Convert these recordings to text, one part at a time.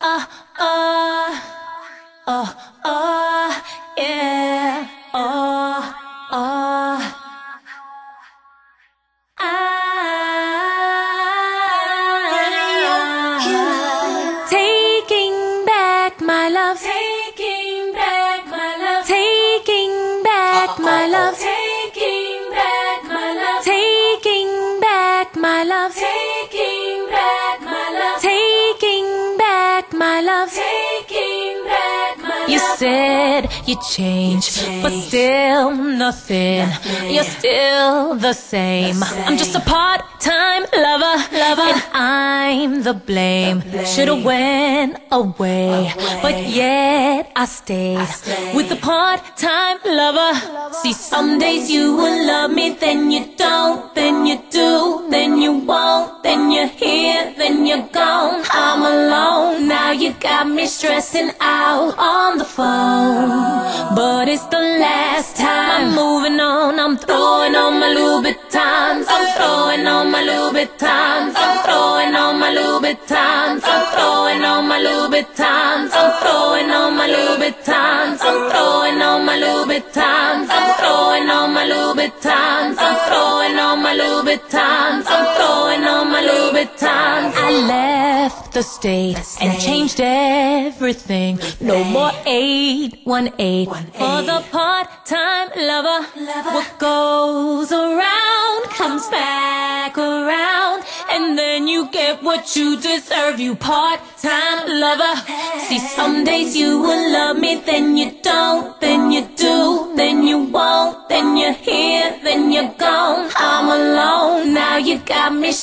Uh, uh, uh, uh, yeah, uh, uh. I, taking back my love, taking back my love, taking back my love, my love, taking back my love. You said you changed, but still nothing. You're still the same. I'm just a part-time lover, lover, and I'm the blame. Should've went away, but yet I stayed with the part-time lover. See, some days you will love me, then you don't, then you stressing out on the phone, but it's the last time. I'm moving on. I'm throwing on my Louboutins. I'm throwing on my Louboutins. I'm throwing on my Louboutins. I'm throwing on my Louboutins. I'm throwing on my Louboutins. I'm throwing on my Louboutins. I'm throwing on my Louboutins. Louboutins. I'm throwing on my Louboutins. I left the state and changed everything. No more 818 for the part-time lover. What goes around comes back around, and then you get what you deserve. You part-time lover. See, some days you will love me, then you don't, then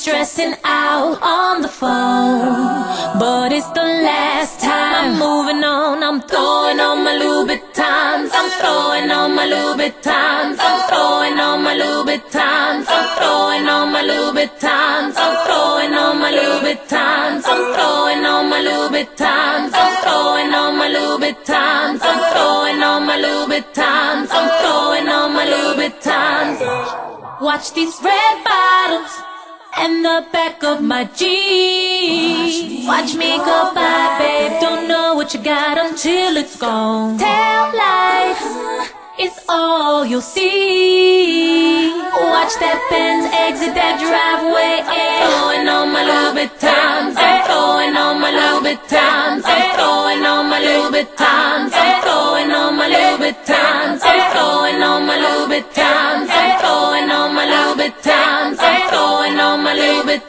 stressing out on the phone, but it's the last time. I'm moving on. I'm throwing on my Louboutins. I'm throwing on my Louboutins. I'm throwing on my Louboutins. I'm throwing on my Louboutins. I'm throwing on my Louboutins. I'm throwing on my Louboutins. I'm throwing on my Louboutins. I'm throwing on my Louboutins. I'm throwing on my Louboutins. Watch these red bottoms and the back of my jeans. Watch me go by, babe. Don't know what you got until it's gone. Tail lights it's all you'll see. Watch that Benz exit that driveway. I'm throwing on my Louboutins. I'm eh? throwing on my Louboutins. I'm eh? throwing on my Louboutins. I'm throwing on my Louboutins. I'm throwing on my Louboutins. I'm throwing on my Louboutins.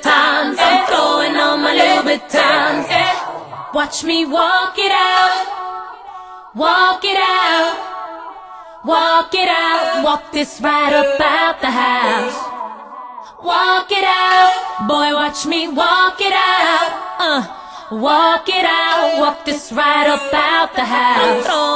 I'm throwing on my Louboutins. I'm throwing on my Louboutins. Watch me walk it out. Walk it out. Walk it out, walk this right about the house. Walk it out, boy, watch me walk it out. Uh, walk it out, walk this right about the house.